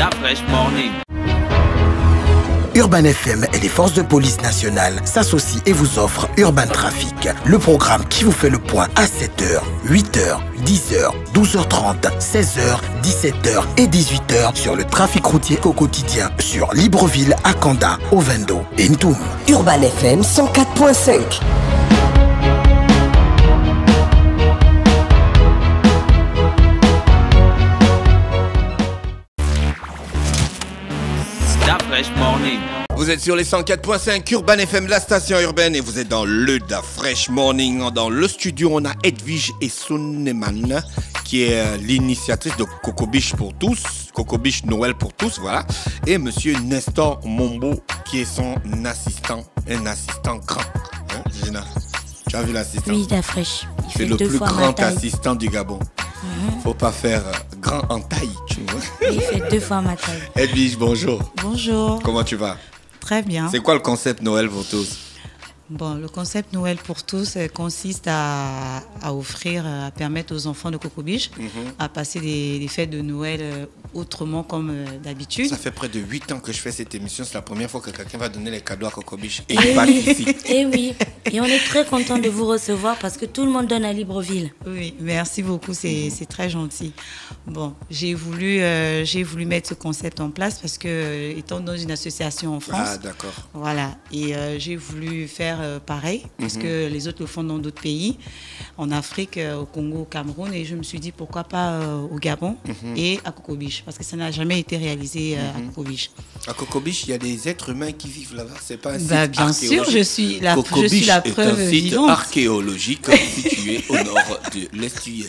La fraîche morning. Urban FM et les forces de police nationales s'associent et vous offrent Urban Trafic, le programme qui vous fait le point à 7h, 8h, 10h, 12h30, 16h, 17h et 18h sur le trafic routier au quotidien sur Libreville, Akanda, Ovendo et Ntoum. Urban FM 104.5. Morning. Vous êtes sur les 104.5 Urban FM, la station urbaine, et vous êtes dans le Da Fresh Morning. Dans le studio, on a Edwige et Sunneman, qui est euh, l'initiatrice de Coco Biche pour tous, Coco Biche Noël pour tous, voilà. Et monsieur Nestor Mombo, qui est son assistant, un assistant grand. Hein, Gina Tu as vu l'assistant? Oui, fraîche. Il C'est fait le plus grand assistant du Gabon. Faut pas faire grand en taille, tu vois. Il fait deux fois ma taille. Edwige, bonjour. Bonjour, Comment tu vas? Très bien. C'est quoi le concept Noël pour tous Bon, le concept Noël pour tous euh, consiste à, à offrir, euh, à permettre aux enfants de Coco Biche Mhm. à passer des, des fêtes de Noël euh, autrement comme d'habitude. Ça fait près de 8 ans que je fais cette émission. C'est la première fois que quelqu'un va donner les cadeaux à Coco Biche. Et il passe ici. Eh oui, et on est très content de vous recevoir parce que tout le monde donne à Libreville. Oui, merci beaucoup, c'est c'est très gentil. Bon, j'ai voulu, euh, j'ai voulu mettre ce concept en place parce que, étant dans une association en France, Ah, d'accord. Voilà, et euh, j'ai voulu faire euh, pareil, parce Mhm. que les autres le font dans d'autres pays, en Afrique, euh, au Congo, au Cameroun, et je me suis dit pourquoi pas euh, au Gabon Mhm. et à Coco Biche, parce que ça n'a jamais été réalisé euh, à Coco Biche. À Coco Biche, il y a des êtres humains qui vivent là-bas. C'est pas un site Bah, bien sûr, je suis la, je suis la est preuve un site vivante. archéologique situé au nord de l'estuaire.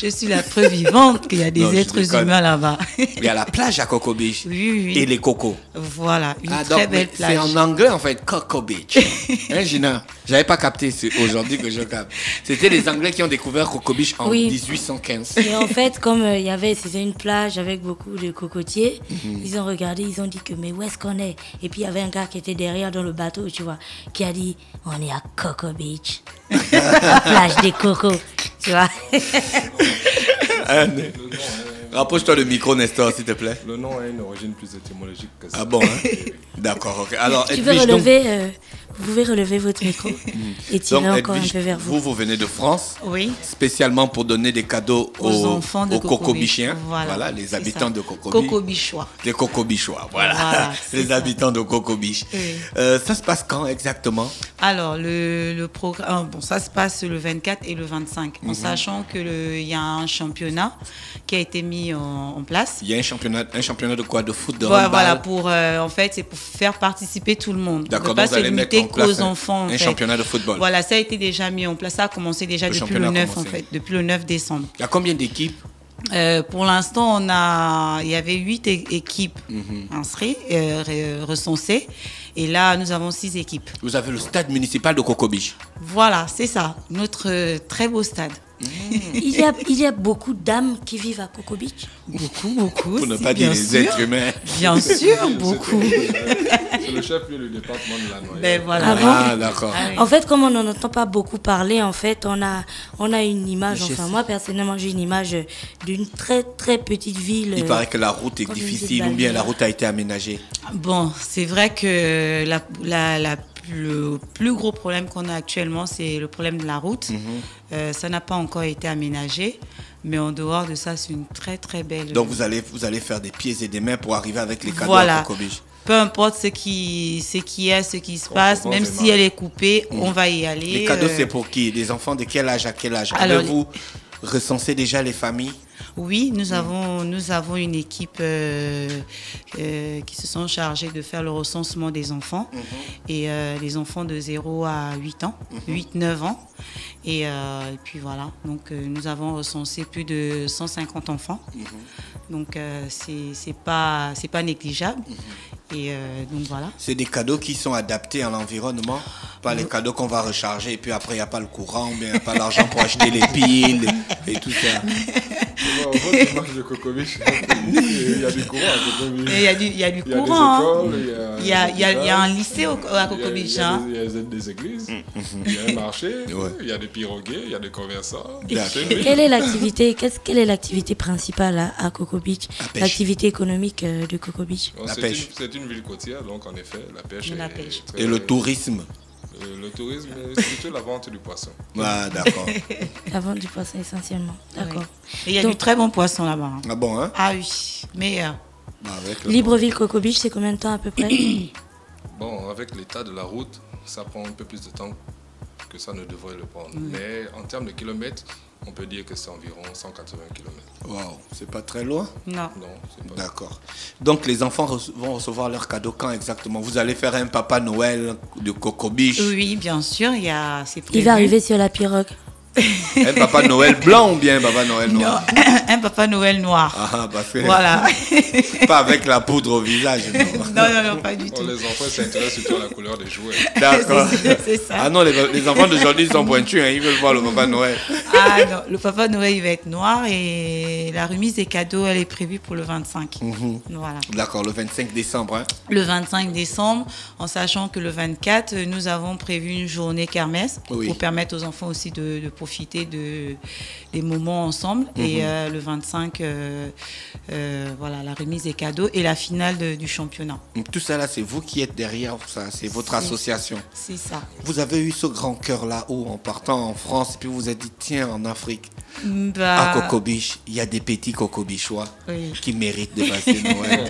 Je suis la preuve vivante qu'il y a des Non, êtres humains là-bas. Il y a la plage à Coco Biche. Oui, oui. Et les cocos. Voilà, une Ah, très donc, belle plage. C'est en anglais en fait, Coco Beach. hein, Gina J'avais pas capté c'est aujourd'hui que je capte. C'était les Anglais qui ont découvert Coco Beach en Oui. 1815. Et en fait, comme euh, il y avait, c'était une plage avec beaucoup de cocotiers, Mhm. ils ont regardé, ils ont dit que mais où est-ce qu'on est? Et puis il y avait un gars qui était derrière dans le bateau, tu vois, qui a dit on est à Coco Beach, la plage des cocos, tu vois. Hein, Rapproche-toi le micro, Nestor, s'il te plaît. Le nom a une origine plus étymologique que ça. Ah bon, hein? D'accord, ok. Alors, tu veux donc- relever, euh, vous pouvez relever votre micro et tirer donc, encore un peu vers vous. vous, vous venez de France Oui. spécialement pour donner des cadeaux aux, Aux enfants de aux Coco cocobichiens. Voilà, Voilà, les habitants ça. de Coco Coco Bichois. Les cocobichois, voilà. Voilà, les ça. habitants de Cocobiche. Oui. Euh, ça se passe quand exactement? Alors, le, le programme, bon, ça se passe le 24 et le 25, Mhm. en sachant qu'il y a un championnat qui a été mis en, en place. Il y a un championnat, un championnat de quoi? De foot, de Voilà, voilà, pour, euh, en fait, c'est pour faire participer tout le monde. D'accord, Ne pas donc vous se allez mettre un- enfants. en un fait. championnat de football. Voilà, ça a été déjà mis en place. Ça a commencé déjà Le depuis le a 9, en fait, depuis le 9 décembre. Il y a combien d'équipes Euh, pour l'instant, on a, il y avait huit équipes Mhm. inscrites, euh, recensées. Et là, nous avons six équipes. Vous avez le stade municipal de Cocobiche. Voilà, c'est ça, notre euh, très beau stade. Il y, a, il y a beaucoup d'âmes qui vivent à Coco Beach. Beaucoup, beaucoup. Pour ne pas dire les êtres humains. Bien sûr, beaucoup. C'est le chef-lieu du département de la Noyade. Ben voilà. Ah bon Ah, d'accord. Ah. En fait, comme on n'en entend pas beaucoup parler, en fait, on a, on a une image, enfin moi personnellement, j'ai une image d'une très très petite ville. Il paraît que la route est difficile ou bien la route a été aménagée. Bon, c'est vrai que la, la- la- le plus gros problème qu'on a actuellement, c'est le problème de la route. Mhm. Euh, ça n'a pas encore été aménagé. Mais en dehors de ça, c'est une très très belle. Donc vous allez, vous allez faire des pieds et des mains pour arriver avec les cadeaux Voilà. à. Peu importe ce qui, ce qui est, ce qui se passe, même si elle est coupée, on va y aller. Les cadeaux, euh, c'est pour qui? Des enfants de quel âge à quel âge? Alors, Avez-vous recensé déjà les familles? Oui, Mm. nous avons, nous avons une équipe euh, euh, qui se sont chargés de faire le recensement des enfants. Mhm. Et euh, les enfants de 0 à 8 ans, 8-9 ans. Et, et puis voilà, donc nous avons recensé plus de 150 enfants. Mhm. Donc c'est pas, c'est pas négligeable. Et donc voilà. C'est des cadeaux qui sont adaptés à l'environnement, pas les cadeaux qu'on va recharger et puis après il n'y a pas le courant, il n'y a pas l'argent pour acheter les piles et tout ça. De il y a du courant à. Et Il y a du, il y a du Il y a des courant. hein. écoles, il y a, Il y a, il y a- il y a un lycée au- à il y a- Coco Beach. Il y a, hein. des, il y a des églises, il y a un marché, il y a des pirogues, il y a des commerçants. Quelle est l'activité qu'est-ce- Quelle est l'activité principale à, à. L'activité économique euh, de Bon, La c'est pêche. une- C'est une ville côtière, donc en effet, la pêche. La est pêche. très- Et le tourisme. Euh, le tourisme, c'est plutôt la vente du poisson. Ah, d'accord. La vente du poisson essentiellement. D'accord. Et il y a Donc- du très bon poisson là-bas. hein. Ah bon, hein? Ah oui, meilleur. Bah, Libreville Coco Beach, c'est combien de temps à peu près? Bon, avec l'état de la route, ça prend un peu plus de temps que ça ne devrait le prendre. Mais en termes de kilomètres, on peut dire que c'est environ 180 km. Waouh, c'est pas très loin? Non. Non, c'est pas. D'accord. Donc les enfants vont recevoir leur cadeau quand exactement? Vous allez faire un papa Noël de Coco Beach Oui, bien sûr, il y a. C'est Il va arriver sur la pirogue. Un papa Noël blanc ou bien un papa Noël Non, noir un papa Noël noir. Ah, ah, que Voilà. pas avec la poudre au visage. non. non, non, non, pas du Bon, tout. les enfants s'intéressent surtout à la couleur des jouets. D'accord. C'est ça. Ah non, les, les enfants d'aujourd'hui ils sont pointus, hein, ils veulent voir le papa Noël. Ah non, le papa Noël il va être noir et la remise des cadeaux elle est prévue pour le 25. Mhm. Voilà. D'accord, le 25 décembre. hein. Le 25 décembre, en sachant que le 24, euh, nous avons prévu une journée kermesse Oui. pour permettre aux enfants aussi de, de profiter de, des moments ensemble. Mhm. Et euh, le 25, euh, euh, voilà, la remise des cadeaux et la finale de- du championnat. Donc, Tout ça là, c'est vous qui êtes derrière ça, c'est votre association. C'est ça. Vous avez eu ce grand cœur là-haut en partant en France, et puis vous vous êtes dit, tiens, en Afrique, Bah, à Coco Beach, il y a des petits Coco Bichois Oui. qui méritent de passer Noël.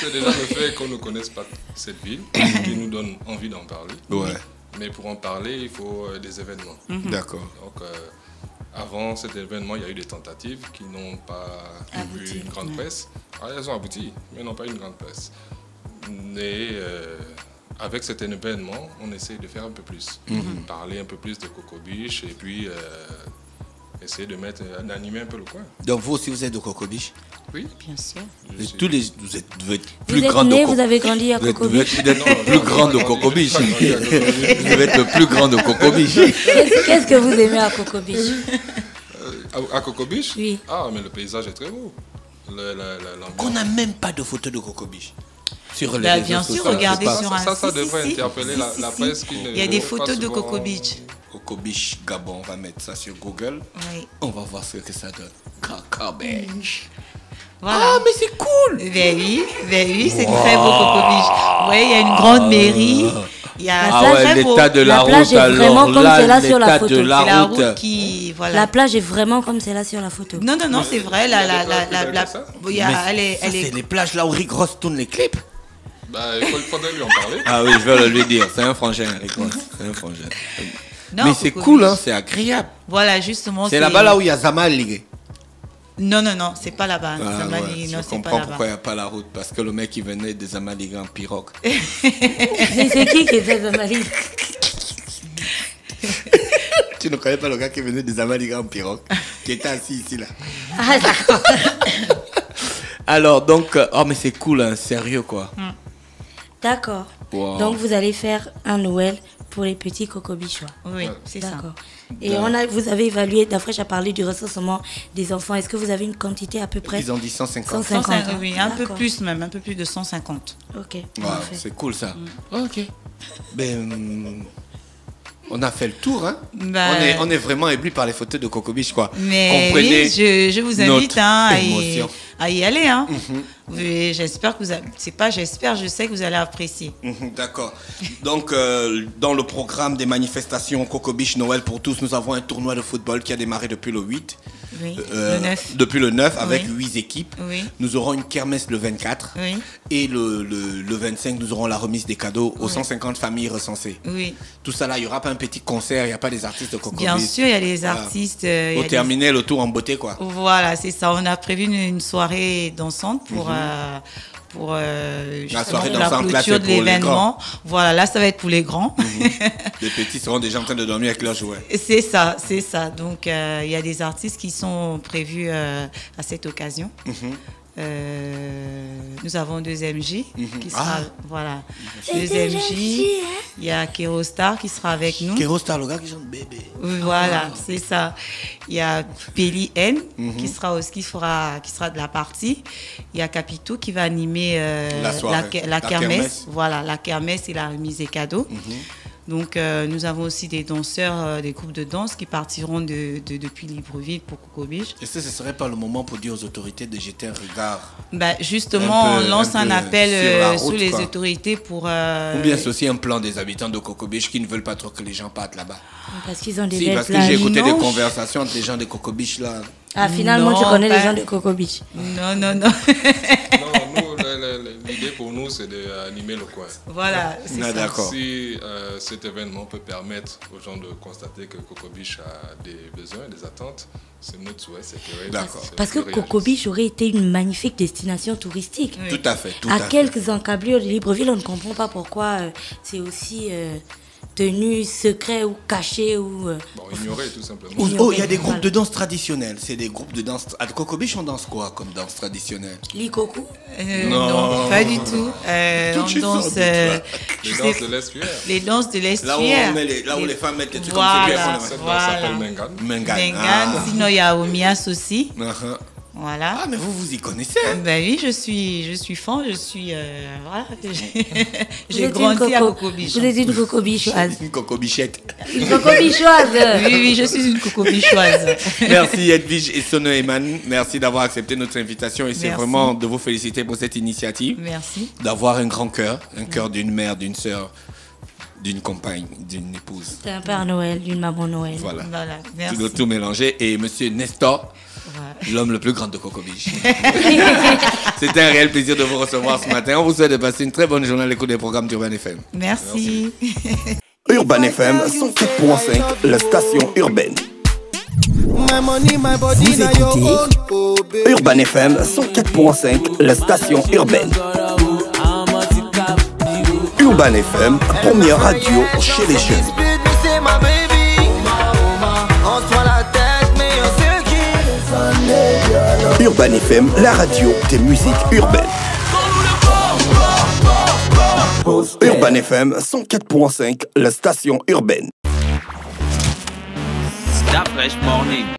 C'est déjà le fait qu'on ne connaisse pas cette ville qui nous donne envie d'en parler. Ouais. Mais pour en parler, il faut euh, des événements. D'accord. Donc, euh, avant cet événement, il y a eu des tentatives qui n'ont pas Abouti, eu une grande ouais. presse. Ah, elles ont abouti, mais n'ont pas eu une grande presse. Mais euh, avec cet événement, on essaie de faire un peu plus. Parler un peu plus de Coco Beach et puis euh, essayer de mettre, d'animer un peu le coin. Donc vous aussi, vous êtes de Coco Beach Oui. bien sûr. Et tous les, vous êtes, vous êtes Vous plus êtes grand de vous avez grandi à Vous êtes, Coco vous êtes- vous êtes plus grand de Coco Beach. Pas grandi à Coco Beach. Vous êtes le plus grand de Coco Beach. Qu'est-ce que vous aimez à Coco Beach À, à Coco Beach Oui. Ah, mais le paysage est très beau. Le- la- n'a même pas de photos de Coco Beach. Sur les Bah, bien sûr, sociaux, regardez sur ça, un ça, ça si, devrait si. interpeller Si, la- si, la si. presse qui ne Il y a des photos de Coco Beach. Coco Beach Gabon, on va mettre ça sur Google. Oui. On va voir ce que ça donne. Coco Beach. Voilà. Ah, mais c'est cool Ben oui, ben oui, c'est très beau Coco Beach. Oui, il y a une grande mairie. Il y a La Ah plage ouais, est l'état de la, La plage route, est alors vraiment comme là, c'est là sur la photo. de la route. route qui voilà. La plage est vraiment comme c'est là sur la photo. Non non non, c'est vrai la la la la, est c'est est les plages là où Rick Ross tourne les clips. Bah, il faudrait lui en parler. Ah oui, je vais le lui dire. C'est un frangin, Rick Ross. C'est un frangin. Non, mais c'est cool, hein, c'est agréable. Voilà, justement C'est là-bas là où il y a Zamal Ligue. Non non non, c'est pas là-bas. Ah, ouais, je non, c'est pas comprends là-bas. pourquoi il n'y a pas la route. Parce que le mec, il venait des Amaligas en pirogue. Mais c'est qui qui était Mali tu ne connais pas le gars qui venait des Amaligas en pirogue Qui était assis ici, là. Ah, d'accord. Alors, donc, euh, oh, mais c'est cool, hein, sérieux, quoi. D'accord. Wow. Donc vous allez faire un Noël pour les petits Coco Bichois. Oui, c'est ça. D'accord. Et on a, vous avez évalué, Dafresh a parlé du recensement des enfants. Est-ce que vous avez une quantité à peu près? Ils ont dit 150. 150. 150, oui, un peu plus même, un peu plus de 150. Ok, Wow, c'est cool, ça. Ok. Ben, on a fait le tour, hein. Bah, on, est, on est vraiment ébloui par les photos de Coco Beach, quoi. Mais oui, je, je vous invite hein, à, y, émotion. à y aller. Hein. Mhm. J'espère que vous c'est pas j'espère, je sais que vous allez apprécier. Mhm, D'accord. Donc, euh, dans le programme des manifestations Coco Beach Noël pour tous, nous avons un tournoi de football qui a démarré depuis le 8. Oui, euh, le 9. Depuis le 9, avec Oui. 8 équipes. Oui. Nous aurons une kermesse le 24. Oui. Et le, le, le 25, nous aurons la remise des cadeaux aux 150 familles recensées. Oui. Tout ça là, il n'y aura pas un petit concert, il n'y a pas des artistes de Bien sûr, il y a des artistes. euh, Au terminer le tour en beauté, quoi. Voilà, c'est ça. On a prévu une, une soirée dansante pour, euh, pour, euh, Mhm. soirée la clôture de l'événement. Voilà, là, ça va être pour les grands. Les petits seront déjà en train de dormir avec leurs jouets. c'est ça, c'est ça. Donc, euh, il y a des artistes qui sont prévus euh, à cette occasion. Mhm. Nous avons deux MJ qui sera, Ah. voilà, deux MJ. MJ, hein. Il y a Kero Star qui sera avec nous. Kero Star, le gars qui chante bébé. Voilà, c'est ça. Il y a Peli N Mhm. qui sera aussi qui fera qui sera de la partie. Il y a Capito qui va animer euh, La soirée, ke- la kermesse. kermesse. Mhm. Voilà, la kermesse et la remise des cadeaux. Donc euh, nous avons aussi des danseurs, euh, des groupes de danse qui partiront de, de- depuis Libreville pour Coco Beach. Est-ce que ce serait pas le moment pour dire aux autorités de jeter un regard Bah, justement, Un peu- on lance un appel sur la euh, route, les quoi. autorités pour. euh, Ou bien c'est aussi un plan des habitants de Coco Beach qui ne veulent pas trop que les gens partent là-bas Parce qu'ils ont des Si, belles parce que j'ai écouté des Non. conversations entre les gens de Coco Beach là. Ah, finalement, tu Non, connais les gens de Coco Beach. Non, non, non. Non, la- l'idée pour nous, c'est d'animer le coin. voilà, c'est Ah, ça. d'accord. Si euh, cet événement peut permettre aux gens de constater que Coco Beach a des besoins, des attentes, c'est notre souhait. c'est que- D'accord. c'est Parce que qu'ils Coco réagissent. Beach aurait été une magnifique destination touristique. Oui. Tout à fait, tout à à fait. quelques encablures de Libreville, on ne comprend pas pourquoi euh, c'est aussi euh, tenu secret ou caché ou. euh, Bon, tout simplement. Ou- Il y Oh, il y a des groupes mal. de danse traditionnels. C'est des groupes de danse. À Coco Beach, on danse quoi comme danse traditionnelle? Likoku. Euh, Non. non. pas du tout. Euh, Tout de on suite, danse euh, là. Les sais- danses de l'estuaire. les danses de Là où, l'estuaire. on met les, là où les femmes mettent les trucs Voilà. comme ça. Cette danse Voilà. s'appelle Mengan. Mengan. Mengan. Ah. Sinon, il y a Omias aussi. Uh-huh. Voilà. Ah, mais vous, vous y connaissez. hein Ben oui, je suis, je suis fan, je suis, euh, voilà, j'ai- Vous j'ai êtes grandi une à Coco- Coco Beach. Vous êtes une Coco Bichoise. Une Coco Bichette. Une Coco Bichoise. Oui, oui, je suis une Coco Bichoise. Merci Edwige et Sono Eman. Merci d'avoir accepté notre invitation et c'est vraiment de vous féliciter pour cette initiative. Merci. D'avoir un grand cœur, un cœur d'une mère, d'une sœur, d'une compagne, d'une épouse. C'est un père Noël, d'une maman Noël. Voilà. Voilà, Tout, merci. tout mélangé. Et monsieur Nestor. L'homme le plus grand de Coco Beach. C'était un réel plaisir de vous recevoir ce matin. On vous souhaite de passer une très bonne journée à l'écoute des programmes d'Urban FM. Merci. Urban FM 104.5, la station urbaine. Vous écoutez Urban FM 104.5, la station urbaine. Urban FM, première radio chez les jeunes. Urban FM, la radio des musiques urbaines. Urban FM 104.5, la station urbaine. Morning.